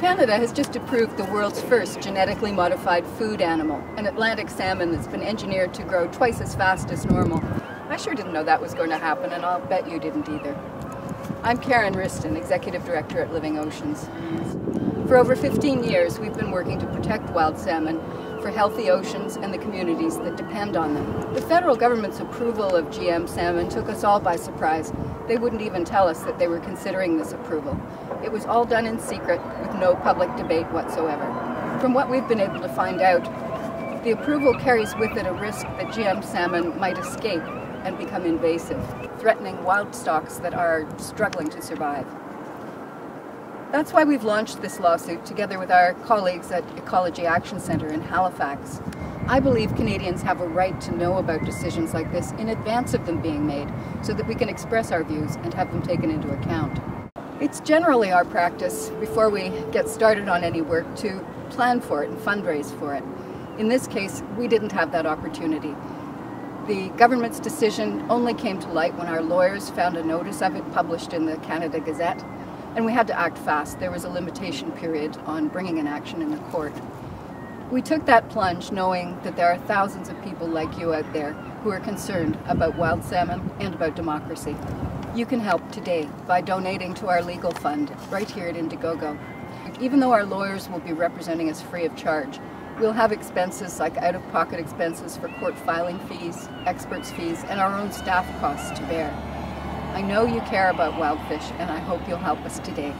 Canada has just approved the world's first genetically modified food animal, an Atlantic salmon that's been engineered to grow twice as fast as normal. I sure didn't know that was going to happen, and I'll bet you didn't either. I'm Karen Wristen, Executive Director at Living Oceans. For over 15 years, we've been working to protect wild salmon for healthy oceans and the communities that depend on them. The federal government's approval of GM salmon took us all by surprise. They wouldn't even tell us that they were considering this approval. It was all done in secret with no public debate whatsoever. From what we've been able to find out, the approval carries with it a risk that GM salmon might escape and become invasive, threatening wild stocks that are struggling to survive. That's why we've launched this lawsuit together with our colleagues at Ecology Action Centre in Halifax. I believe Canadians have a right to know about decisions like this in advance of them being made so that we can express our views and have them taken into account. It's generally our practice, before we get started on any work, to plan for it and fundraise for it. In this case, we didn't have that opportunity. The government's decision only came to light when our lawyers found a notice of it published in the Canada Gazette and we had to act fast. There was a limitation period on bringing an action in the court. We took that plunge knowing that there are thousands of people like you out there who are concerned about wild salmon and about democracy. You can help today by donating to our legal fund right here at Indiegogo. Even though our lawyers will be representing us free of charge, we'll have expenses like out-of-pocket expenses for court filing fees, experts fees, and our own staff costs to bear. I know you care about wild fish, and I hope you'll help us today.